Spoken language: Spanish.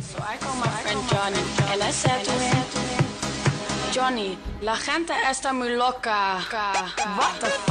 So I call my friend Johnny and I said to him, Johnny, la gente está muy loca. What the fuck?